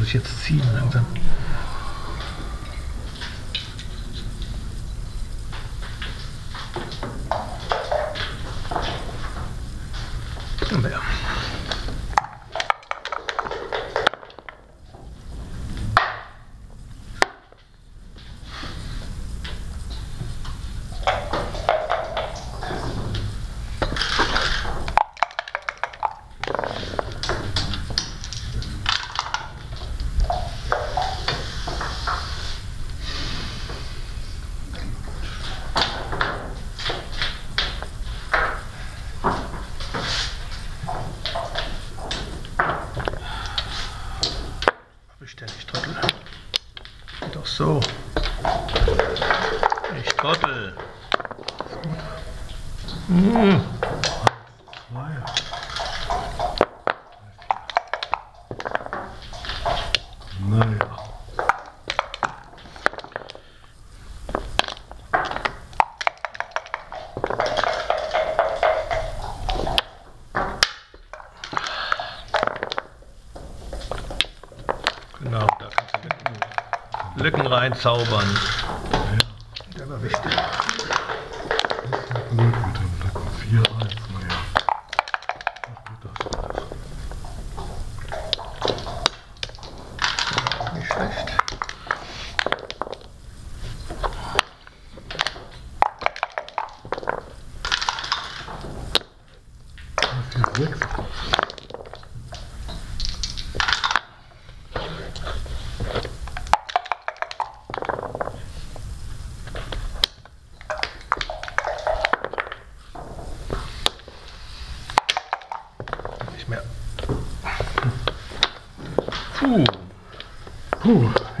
muss ich jetzt ziehen langsam. Ja. Hab ich denn nicht Trottel? Geht doch so. Ich Trottel. Hm. Lücken reinzaubern. Ja. Der war wichtig. Gut mit dem Blöcken 4, 1, naja. Ach gut, das nicht schlecht.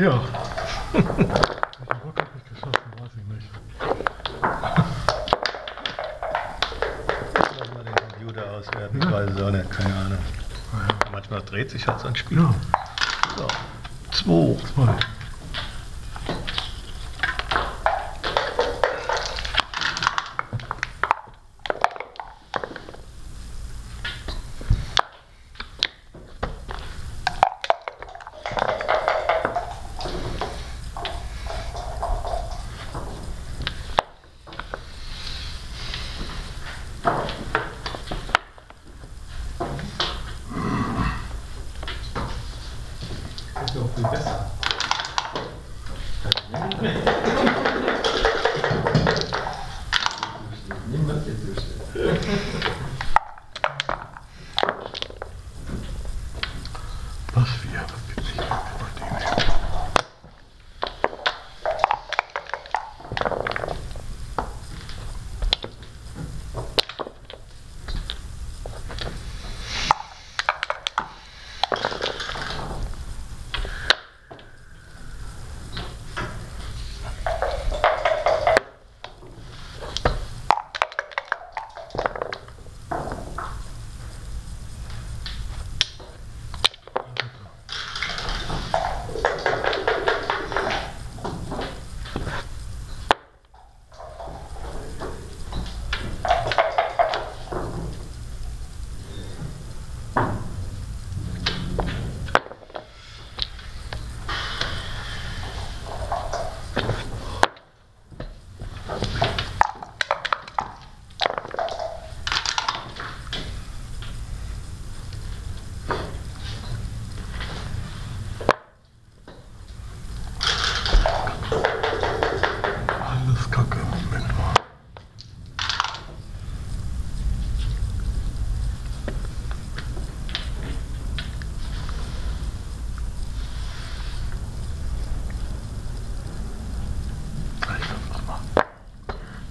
Ja.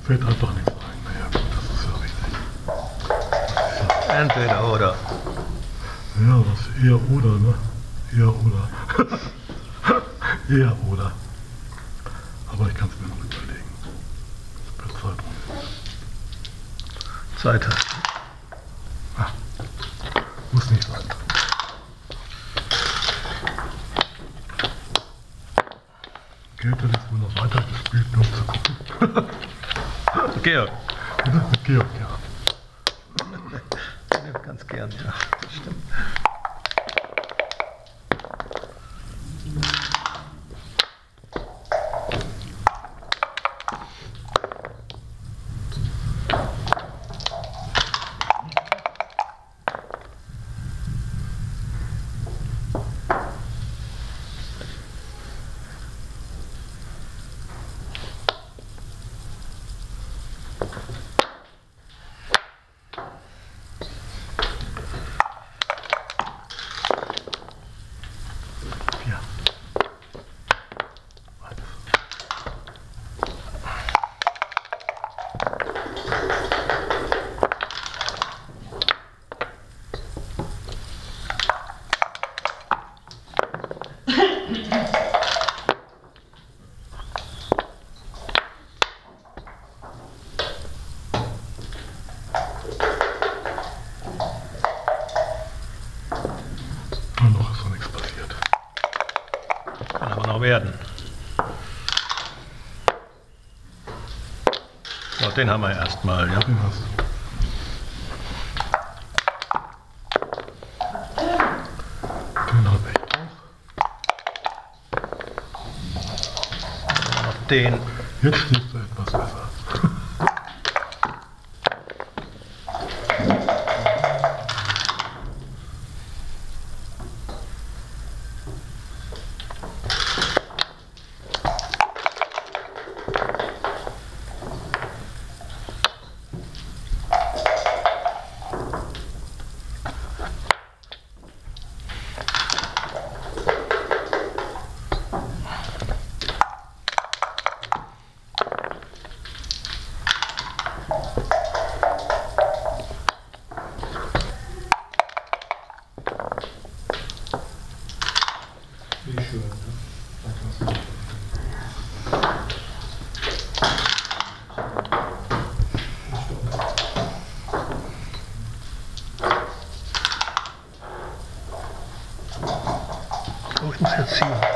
Fällt einfach nichts ein. Naja, gut, das ist ja richtig. Entweder oder. Ja, was eher oder, ne? Eher oder. eher oder. Aber ich kann es mir noch überlegen. Wird Zeit. Zeit hast Ah, muss nicht sein. Geld hat jetzt nur noch weiter gespielt, nur um zu gucken. Georg. Georg. Ja, ganz gern, ja. Das stimmt. werden. So, den haben wir erstmal, ja. Den. Jetzt steht etwas besser. excessivo.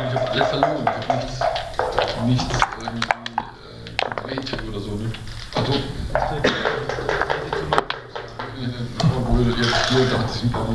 und ich habe alles verloren. Ich habe nichts, nichts irgendwie äh, oder so. Ne? Also, jetzt hier, da hat sich ein paar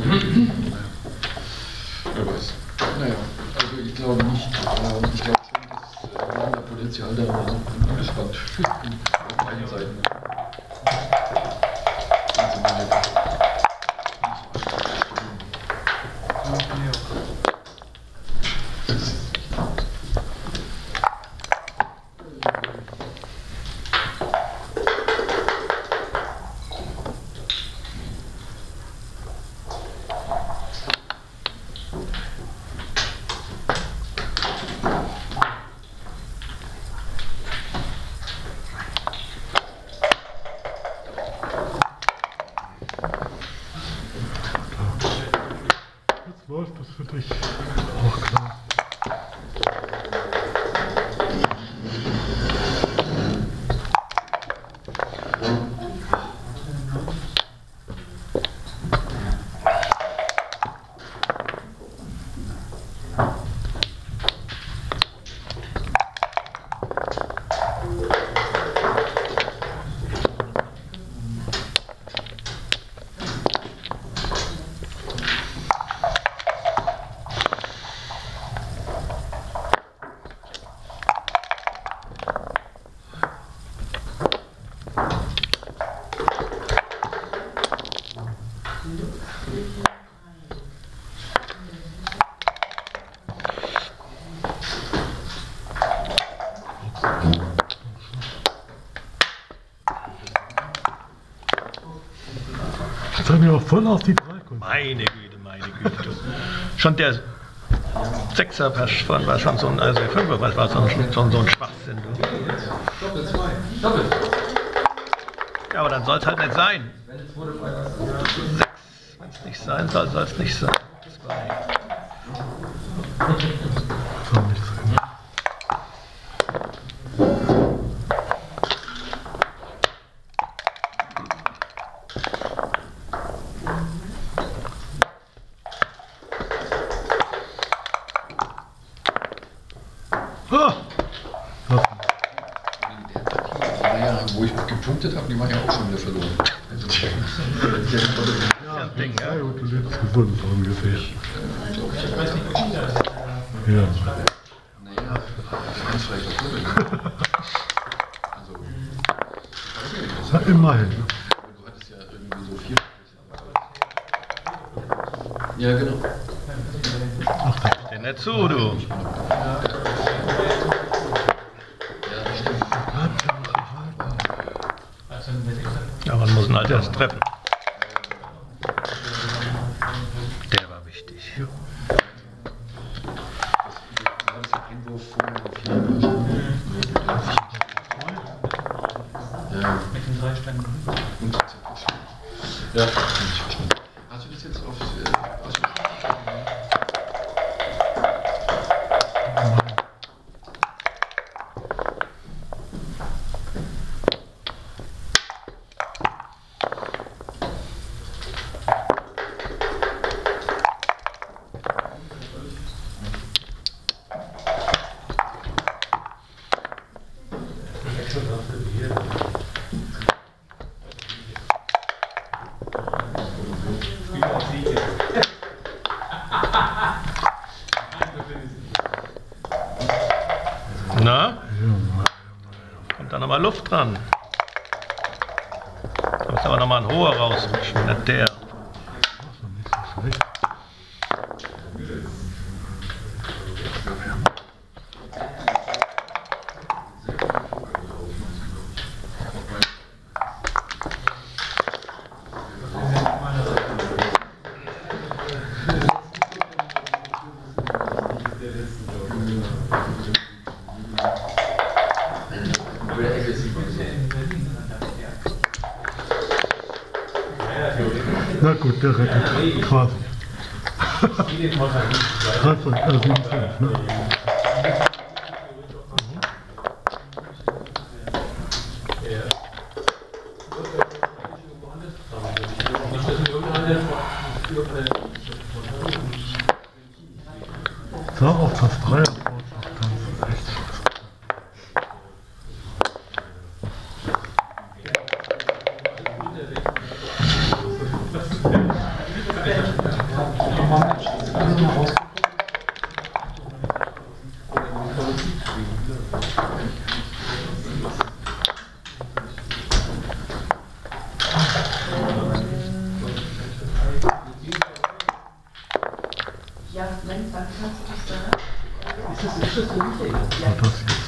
voll auf die drei kommen. Meine Güte, meine Güte. Schon der Sechser von war schon so ein, also der Fünfer was war so ein, schon so ein Schwachsinn. Doppel zwei. Doppel. Ja, aber dann soll es halt nicht sein. Sechs, wenn es nicht sein soll, soll es nicht sein. Zwei. Soll nicht sein. Ah! Das, Der Partie war ja, wo ich habe, die waren ja auch schon wieder verloren. Also, der, Ja, Ding, ja, ja. gut, du lebst gesund, so Ja, Nochmal Luft dran. Da muss aber nochmal ein hoher rausrutschen, nicht der. Obrigado. Und das jetzt.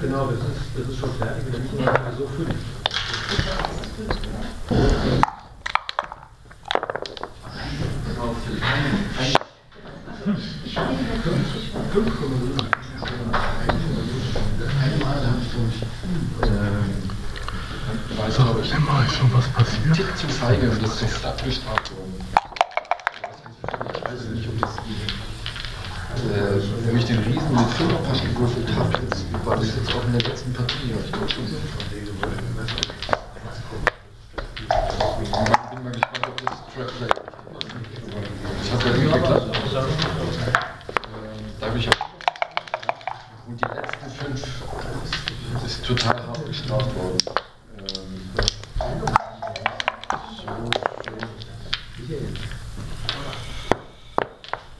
Genau, das ist, das ist schon fertig. Müssen mal so fünf. Einmal habe ich, glaube ich, ähm, weiß So, glaube ich, immer ist schon was passiert. Tick zu feige und das ist abgestraft worden. Ich weiß nicht, ob das äh, wo ich den Riesen mit Fingerpass gewürfelt habe, jetzt war das jetzt auch in der letzten Partie. Ja, ich glaube schon. Und bin Das hat ja gut geklappt. Ähm, da habe ich auch. Und die letzten fünf ist total hart bestraft worden. Ähm, so,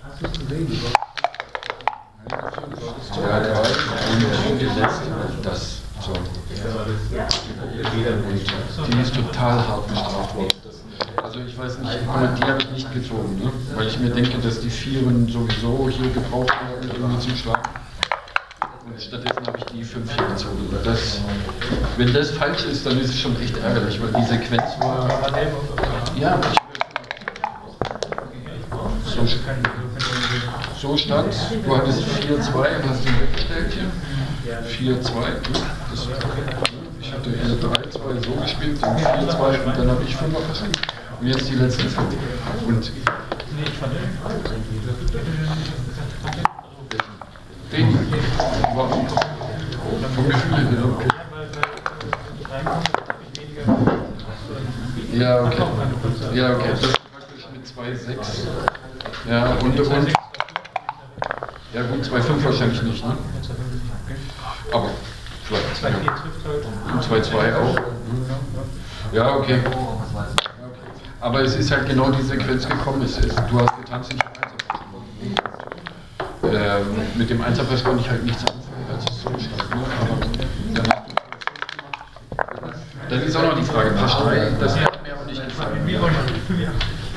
Hast du es gesehen? Ja, drei und die letzte, das. So. Und die ist total hart bestraft worden. Das, Also ich weiß nicht, aber die habe ich nicht gezogen, ne? weil ich mir denke, dass die Vieren sowieso hier gebraucht werden, irgendwie zum Schlagen. Und stattdessen habe ich die fünf hier gezogen. Und Das, wenn das falsch ist, dann ist es schon echt ärgerlich, weil die Sequenz war. Ja, ich, so, so stand Du hattest 4-2 und hast ihn weggestellt hier. 4-2. Das- Ich hatte hier 3-2 so gespielt, dann 4-2 und dann habe ich 5er verspielt. Und jetzt die letzten 5. Und den. Warum? Vom Gefühl her. Okay. Ja, okay. Ja, okay. Das ist praktisch mit 2,6. Ja, und, und. Ja, gut, 2,5 wahrscheinlich nicht, ne? Aber vielleicht. Ja. Und 2,2 auch. Ja, okay. Aber es ist halt genau die Sequenz gekommen. Es ist, du hast getanzt, ich habe Einzelpass ähm, Mit dem Einzelpass konnte ich halt nichts anfangen, als es so stand. Ne? Aber danach, dann ist auch noch die Frage, Pastei, das hat mir auch nicht gefallen.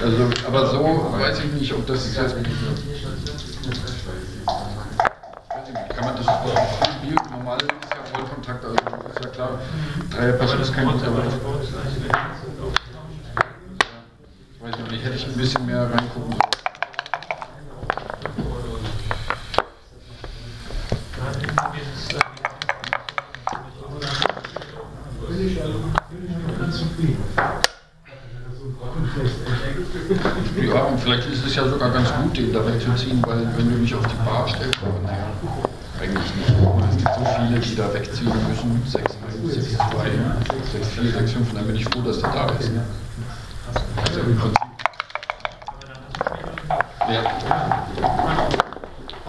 Also, aber so weiß ich nicht, ob das jetzt. Weiß ich nicht, Kann man das auch spielen? Normal ist ja Vollkontakt, also ist ja klar. Dreierpass ist kein guter Wurf. Weiß ich nicht, hätte ich ein bisschen mehr reingucken sollen. Ja, und vielleicht ist es ja sogar ganz gut, den da wegzuziehen, weil wenn du dich auf die Bar stellst, aber naja, eigentlich nicht. Es gibt so viele, die da wegziehen müssen. 6, 1, 6, 2, 6, 4, 6, 5, und dann bin ich froh, dass der da ist. Also im Prinzip. Ja.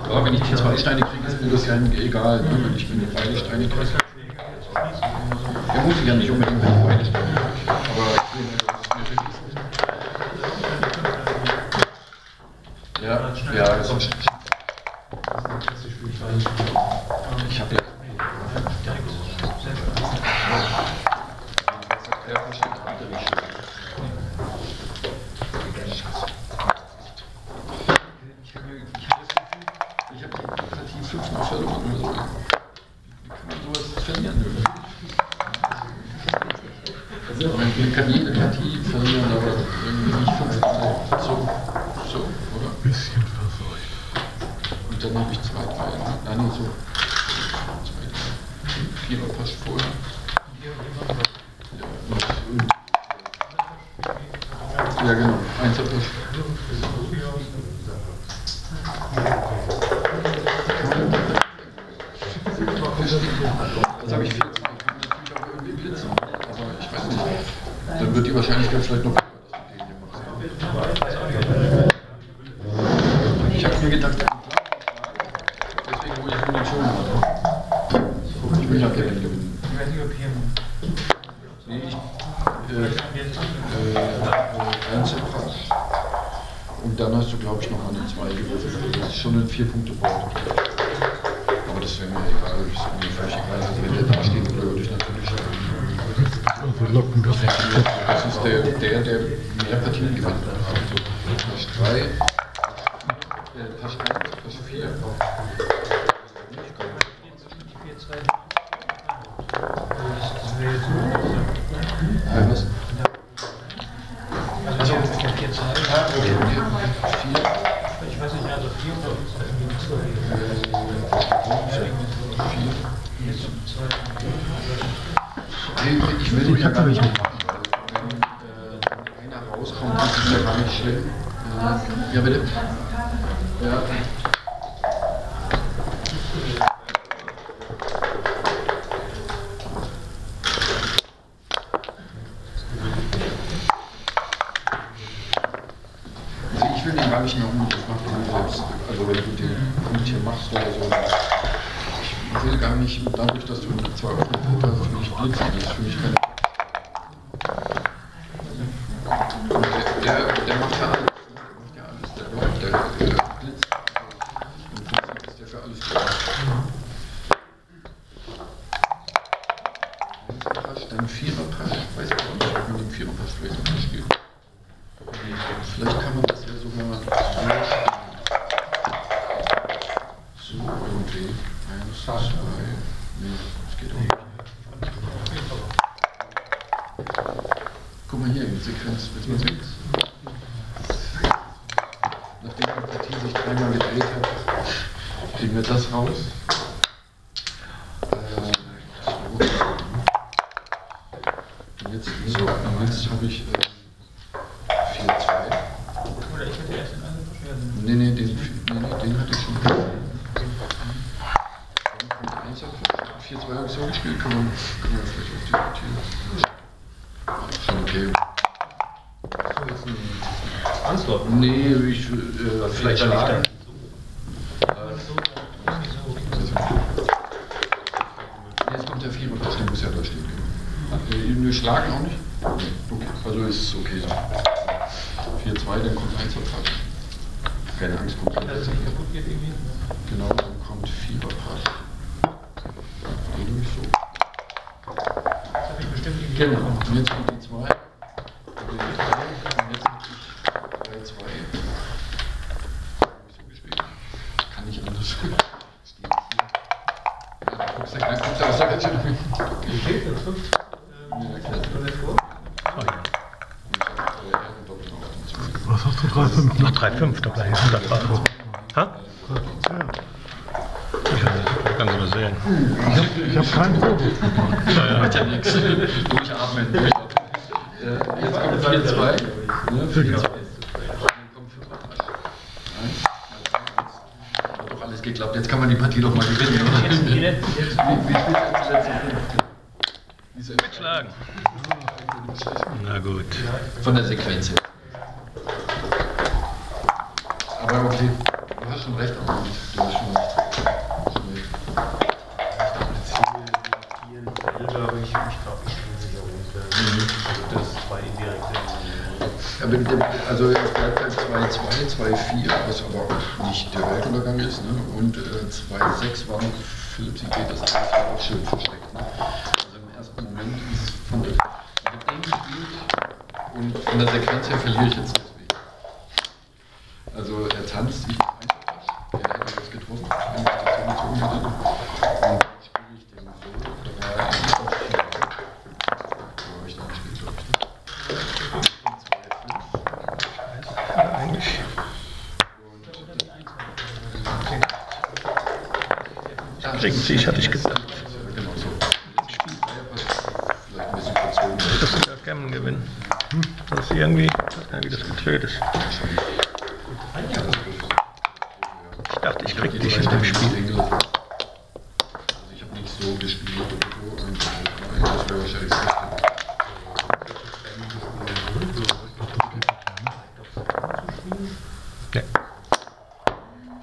Aber wenn ich die zwei Steine kriege, ist mir das ja egal, ne? wenn ich mir beide Steine kriege. Ja, muss ja nicht unbedingt, wenn ich beide Steine kriege. Aber. Ja, ja, ist Ich habe ja. Der versteht gerade nicht. Ich habe ich hab die Partie fünfmal verloren oder so. Wie kann man sowas verlieren? Man kann jede Partie verlieren, aber irgendwie nicht fünfmal. So, so, oder? Bisschen verseucht. Und dann habe ich zwei, drei. Ne? Nein, nee, so. Zwei, drei. Vierer passt vorher. Ja, und, und, ja genau. Eins hat passt. Das habe ich viel. Ich kann natürlich auch irgendwie blitzen. Aber ich weiß nicht. Dann wird die Wahrscheinlichkeit vielleicht noch höher, dass wir gegen den machen. Ich habe mir gedacht, deswegen hole ich Munition an. Ich will ja gerne gewinnen. Nee, ich. Äh, äh, äh, Einzelpass. Und dann hast du, glaube ich, nochmal eine 2 gewürfelt. Das ist schon ein 4-Punkte-Board. Aber das wäre mir egal. Das ist mir völlig egal. Also, wenn der da steht, würde ich natürlich. Locken das. Ist der, der, der mehr Partien gewinnt. Also Pasch 3, äh, Pasch 1, Ja, bitte. Ja. Nee, das geht nicht. Guck mal hier, in Sequenz, willst du mal sehen? Nachdem die Partie sich dreimal gedreht hat, kriegen wir das raus. Äh, und jetzt, so, und jetzt habe ich äh, 4-2. Oder ich hätte erst den anderen verschweren. Nee, nee, den, nee, nee, den hatte ich schon. Dann kommt eins auf 4-2 habe ich so gespielt, kann man, kann man vielleicht auch diskutieren. Schon okay. So, jetzt ein Ansdorf. Nee, ich, äh, vielleicht schlagen. Jetzt kommt der Vierer, das muss ja da stehen. Schlagen auch nicht? Okay, also ist es okay so. 4-2, dann kommt 1 auf Pass. Keine Angst, kommt Dass es nicht kaputt geht irgendwie. Genau, dann kommt Vierer Pass. Den nehme ich so. Das habe ich bestimmt irgendwie. Genau, und jetzt kommt die 2. Und jetzt habe ich 3-2. So gespielt. Kann nicht anders. Steht hier. Ja, da guckst du gleich, guckst du aus der Kette durch. Wie steht das? Fünf? Ja, Ähm, klar. Stunde vor? Oh, ja. Und ich habe aber eher einen Doppel auf den 2. Was hast du? 3,5? Noch 3,5, doch gleich 100 Bar. Ha? Ja. Ich kann es mal sehen. Ich habe keinen Fokus gemacht. Ja, ja. Macht ja nichts. Durchatmen. Äh, Jetzt kommt 4-2. Ne, 4-2. Dann kommt 5 Eins, zwei, eins. Hat doch alles geklappt. Jetzt kann man die Partie doch mal gewinnen. Wie, wie spielt Mitschlagen. Na gut. Von der Sequenz her. Aber okay, du hast schon recht, aber also es bleibt halt 2-2, 2-4, was aber nicht der Weltuntergang ist. Ne? Und äh, 2-6 war noch Philipp geht das ja auch schön versteckt. Ne? Also im ersten Moment ist es von den gespielt und von der Sequenz her verliere ich jetzt deswegen. Also er tanzt, ich einfach er hätte das getroffen, wenn ich das so gezogen hätte. Und dann spiele ich den so, 3 auf 4. So habe ich dann gespielt, glaube ich. Ne? Und 2-5. Eigentlich. Kriegen Sie, ich hatte ich gesagt. Genau so. Vielleicht ein bisschen verzogen. Das ist ja Gammon gewinnen. Das ist irgendwie, ich weiß gar nicht, wie das gedreht ist. Ich dachte, ich krieg dich in dem Spiel. Also ich habe nicht so gespielt oder so. Und das wäre wahrscheinlich das Beste. Ja.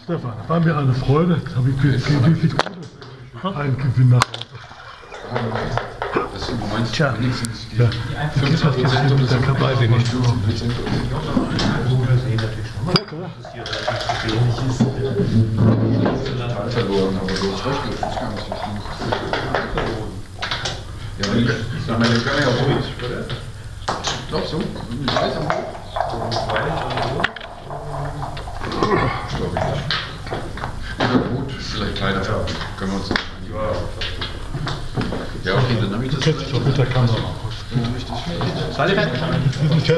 Stefan, war mir eine Freude. Jetzt habe ich viel, viel, viel, viel Gute. Ein Gewinn nach Hause. Das, du meinst Tja. wenigstens die Ja. 50 Prozent oder so. Weiß ich nicht. 50 Prozent oder so. verloren, aber du hast recht, das ist gar nicht so. Ja, ich, ich sag mal, wir können ja ruhig. Doch, so. Ich weiß am Hoch. Yeah.